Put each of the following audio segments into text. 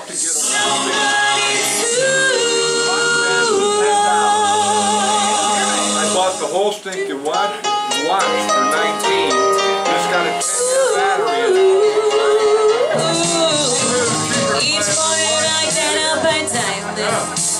enough to get around. I bought the whole stinking watch, watch for 19. Just got a 10 battery in it. Each morning I get up and time this.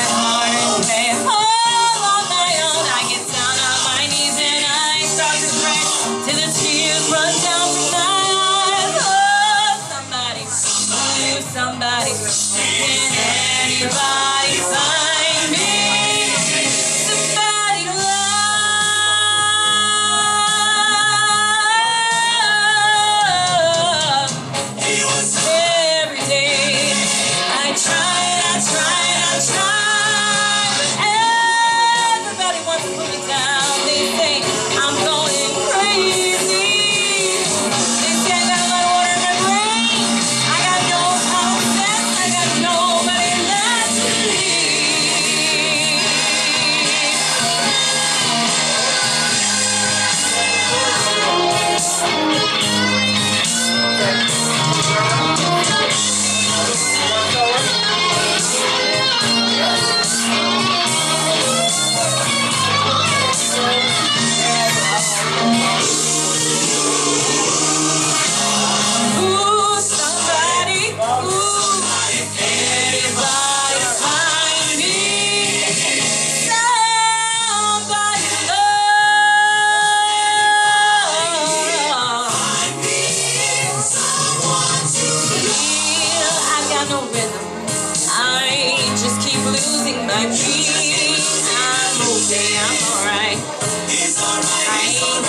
my. I'm okay, I'm alright. I ain't gonna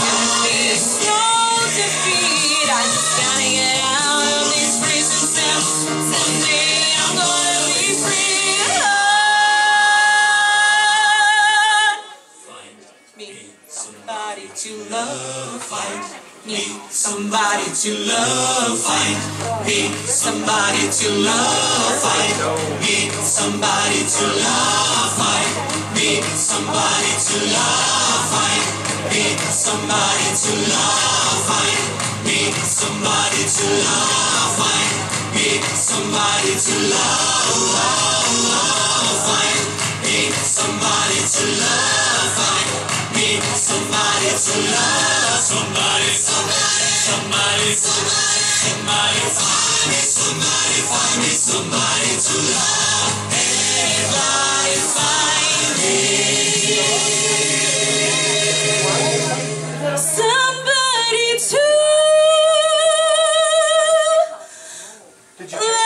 no defeat. I just gotta get out of these prison cells. Someday I'm gonna be free. Find me somebody to love. Find me somebody to love. Find me somebody to love. Find me somebody to love. Find me somebody to love. Find me somebody to love. Find me somebody to love. Find me somebody to love. Somebody to love. Find me somebody to love. Somebody, somebody, somebody, somebody, somebody find me. Somebody find me. Somebody to love. Anybody find me. Somebody to love.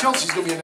Chelsea's going to be.